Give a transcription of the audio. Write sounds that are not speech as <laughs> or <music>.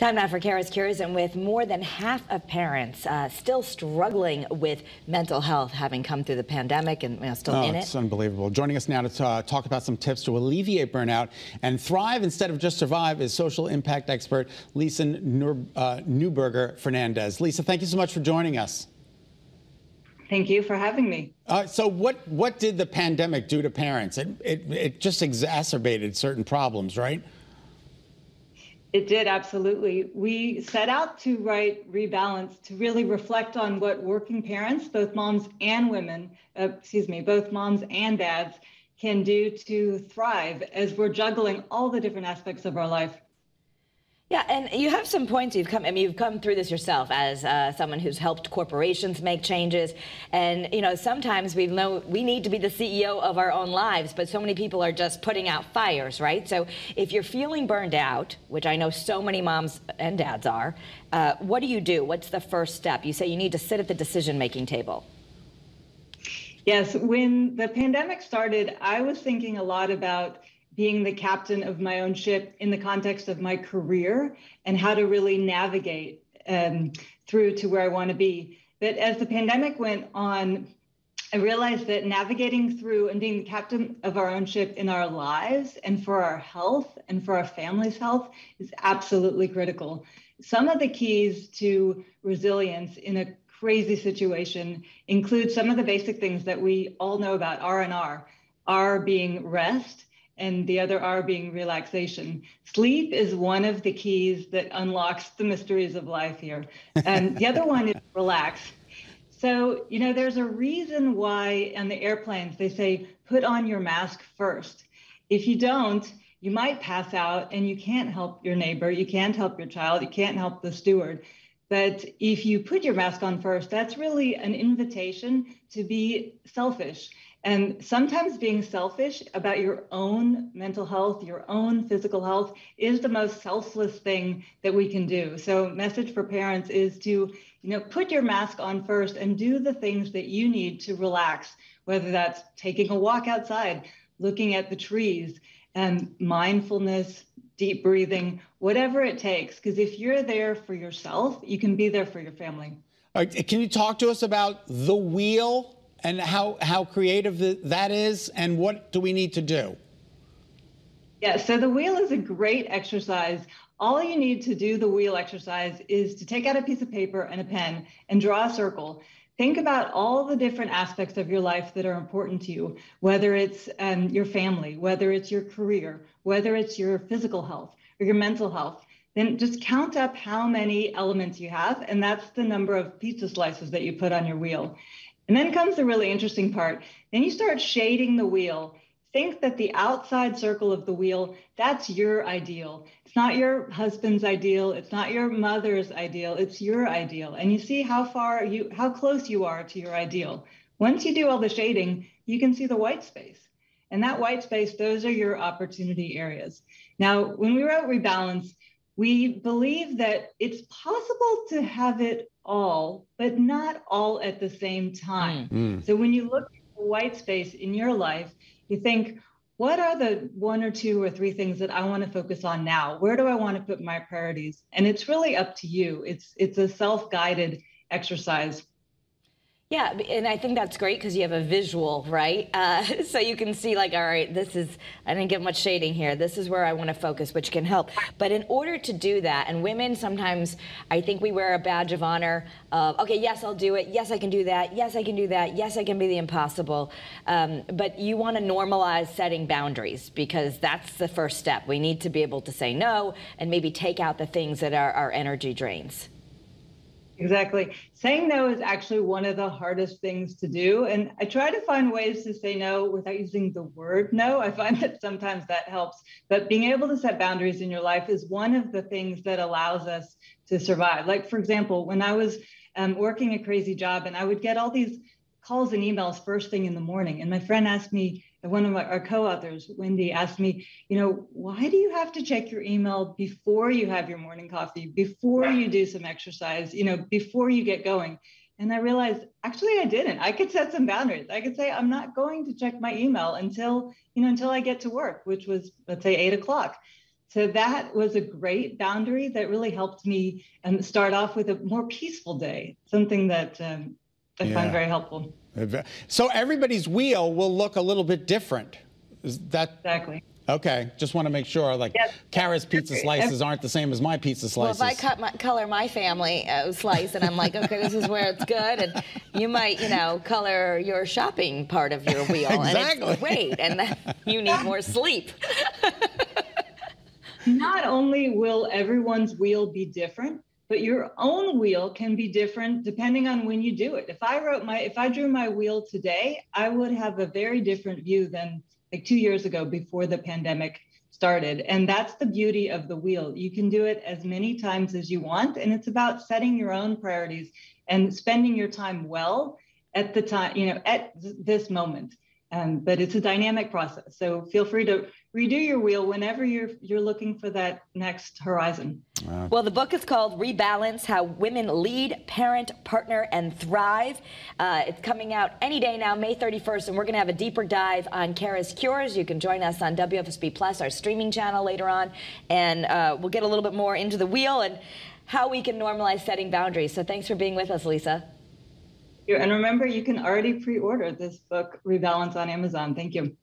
Time now for Kara's Cures, and with more than half of parents uh, still struggling with mental health, having come through the pandemic and you know, still oh, in it. It's unbelievable. Joining us now to uh, talk about some tips to alleviate burnout and thrive instead of just survive is social impact expert Lisa Nur uh, Neuberger Fernandez. Lisa, thank you so much for joining us. Thank you for having me. Uh, so, what what did the pandemic do to parents? It, it it just exacerbated certain problems, right? It did, absolutely. We set out to write Rebalance to really reflect on what working parents, both moms and women, uh, excuse me, both moms and dads, can do to thrive as we're juggling all the different aspects of our life. Yeah, and you have some points. You've come. I mean, you've come through this yourself as uh, someone who's helped corporations make changes. And you know, sometimes we know we need to be the CEO of our own lives, but so many people are just putting out fires, right? So if you're feeling burned out, which I know so many moms and dads are, uh, what do you do? What's the first step? You say you need to sit at the decision-making table. Yes, when the pandemic started, I was thinking a lot about being the captain of my own ship in the context of my career and how to really navigate um, through to where I want to be. But as the pandemic went on, I realized that navigating through and being the captain of our own ship in our lives and for our health and for our family's health is absolutely critical. Some of the keys to resilience in a crazy situation include some of the basic things that we all know about R and R. R being rest, and the other R being relaxation. Sleep is one of the keys that unlocks the mysteries of life here. And the other one is relax. So, you know, there's a reason why on the airplanes they say put on your mask first. If you don't, you might pass out and you can't help your neighbor, you can't help your child, you can't help the steward. But if you put your mask on first, that's really an invitation to be selfish and sometimes being selfish about your own mental health, your own physical health is the most selfless thing that we can do. So message for parents is to, you know, put your mask on first and do the things that you need to relax, whether that's taking a walk outside, looking at the trees, and mindfulness, deep breathing, whatever it takes. Because if you're there for yourself, you can be there for your family. can you talk to us about the wheel and how, how creative that is and what do we need to do? Yeah, so the wheel is a great exercise. All you need to do the wheel exercise is to take out a piece of paper and a pen and draw a circle. Think about all the different aspects of your life that are important to you, whether it's um, your family, whether it's your career, whether it's your physical health or your mental health. Then just count up how many elements you have, and that's the number of pizza slices that you put on your wheel. And then comes the really interesting part. Then you start shading the wheel. Think that the outside circle of the wheel, that's your ideal. It's not your husband's ideal. It's not your mother's ideal. It's your ideal. And you see how far you, how close you are to your ideal. Once you do all the shading, you can see the white space. And that white space, those are your opportunity areas. Now, when we wrote Rebalance, we believe that it's possible to have it all, but not all at the same time. Mm. So when you look at the white space in your life, you think, what are the one or two or three things that I want to focus on now? Where do I want to put my priorities? And it's really up to you. It's it's a self-guided exercise yeah, and I think that's great because you have a visual, right? Uh, <laughs> so you can see, like, all right, this is, I didn't get much shading here. This is where I want to focus, which can help. But in order to do that, and women sometimes, I think we wear a badge of honor of, okay, yes, I'll do it. Yes, I can do that. Yes, I can do that. Yes, I can be the impossible. Um, but you want to normalize setting boundaries because that's the first step. We need to be able to say no and maybe take out the things that are our energy drains. Exactly. Saying no is actually one of the hardest things to do. And I try to find ways to say no without using the word no. I find that sometimes that helps. But being able to set boundaries in your life is one of the things that allows us to survive. Like, for example, when I was um, working a crazy job and I would get all these calls and emails first thing in the morning. And my friend asked me, one of our co-authors, Wendy, asked me, you know, why do you have to check your email before you have your morning coffee, before you do some exercise, you know, before you get going? And I realized actually I didn't. I could set some boundaries. I could say I'm not going to check my email until, you know, until I get to work, which was let's say eight o'clock. so that was a great boundary that really helped me um, start off with a more peaceful day, something that um, I yeah. find very helpful. So everybody's wheel will look a little bit different. Is that exactly? Okay, just want to make sure. Like yes. Kara's pizza slices aren't the same as my pizza slices. Well, if I cut my, color my family uh, slice, and I'm like, okay, this is where it's good, and you might, you know, color your shopping part of your wheel, exactly. and it's weight, and you need more sleep. <laughs> Not only will everyone's wheel be different, but your own wheel can be different depending on when you do it. If I wrote my, if I drew my wheel today, I would have a very different view than like two years ago before the pandemic started. And that's the beauty of the wheel. You can do it as many times as you want. And it's about setting your own priorities and spending your time well at the time, you know, at this moment. Um, but it's a dynamic process. So feel free to redo your wheel whenever you're you're looking for that next horizon. Wow. Well, the book is called Rebalance: How Women Lead, Parent, Partner, and Thrive. Uh, it's coming out any day now, May 31st, and we're going to have a deeper dive on Kara's Cures. You can join us on WFSB Plus, our streaming channel, later on, and uh, we'll get a little bit more into the wheel and how we can normalize setting boundaries. So thanks for being with us, Lisa. And remember, you can already pre-order this book, Rebalance, on Amazon. Thank you.